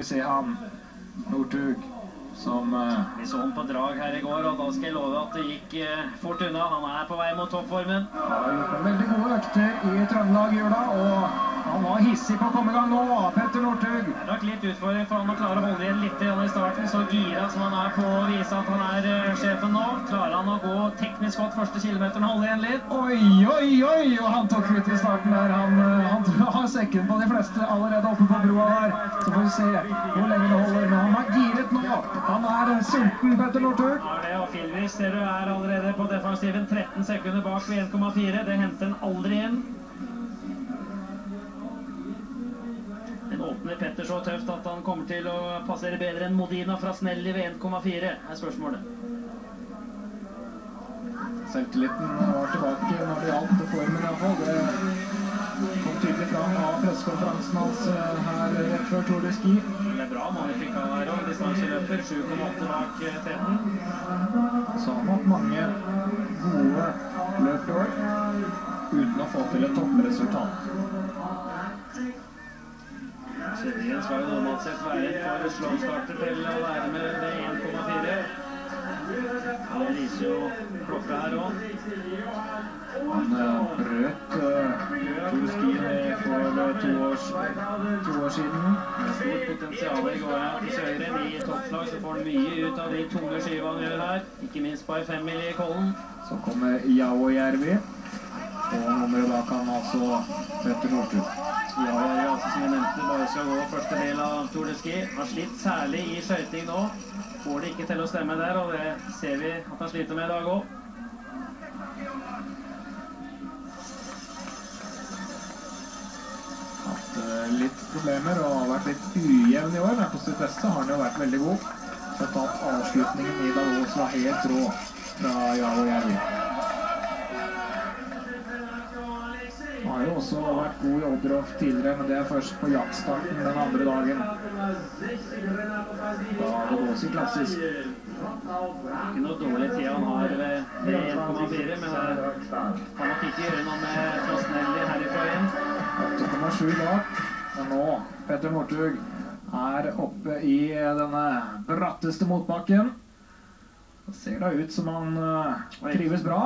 vi se han. Northug som uh... Vi så han på drag her i går, og da skal jeg love at det gikk uh, fort unna. Han er på vei mot toppformen. har gjort noen veldig gode økter i Trøndelag i jula, og han var hissig på å komme i gang nå. Petter Northug. Det er nok litt utfordring for han å klare å holde igjen litt i starten. Så gira som han er på å vise at han er nå. Klarer han å gå teknisk godt første kilometeren og holde igjen litt? Oi, oi, oi! Og han tok ut i starten der. Han, eh, han har sekken på de fleste allerede oppe på broa der. Så får vi se hvor lenge det holder. Men han har giret nå. Han er eh, sulten, Petter Northug. Ja, det, og Filvis ser du er allerede på defensiven 13 sekunder bak ved 1,4. Det henter han aldri inn. Den åpner Petter så tøft at han kommer til å passere bedre enn Modina fra Snelli ved 1,4, er spørsmålet. Selvtilliten var tilbake når det gjaldt formen iallfall. Det kom tydelig fram av pressekonferansen hans eh, her rett før Tour de Ski. Det er bra Magnifica her òg, distanseløper. 7,8 bak teten. 13. Så har hatt mange gode løp i år uten å få til et toppresultat. Kjellingen skal jo normalt sett være for slowstarter til å være med det 1,4. Viser jo klokka her òg. Han eh, brøt to Tour de Ski eh, for eh, to, år, to år siden. Stort potensial i går her til Søyren. I toppslag så får han mye ut av de tunge skiva han gjør her. Ikke minst på ei femmil i Kollen. Så kommer Jaojärvi. Og jo bak han altså Petter Northug. Ja, ja, altså, som jeg nevnte, bare skal gå første del av Tour de Ski. Har slitt særlig i skøyting nå. Får det ikke til å stemme der, og det ser vi at han sliter med i dag òg. Eh, litt problemer og har vært litt ujevn i år, men på sitt beste har han jo vært veldig god. Så tatt avslutningen i Davos var helt rå fra Jaojärvi. Har også vært god i Oddroff tidligere, men det er først på jaktstarten den andre dagen. Da det blåser klassisk. Ikke noe dårlig tid han har ved ved 1,4, men han kan nok ikke gjøre noe med Frosnelli herifra igjen. 8,7 bak. Og nå, Petter Northug er oppe i denne bratteste motbakken. Det ser da ut som han eh, trives bra.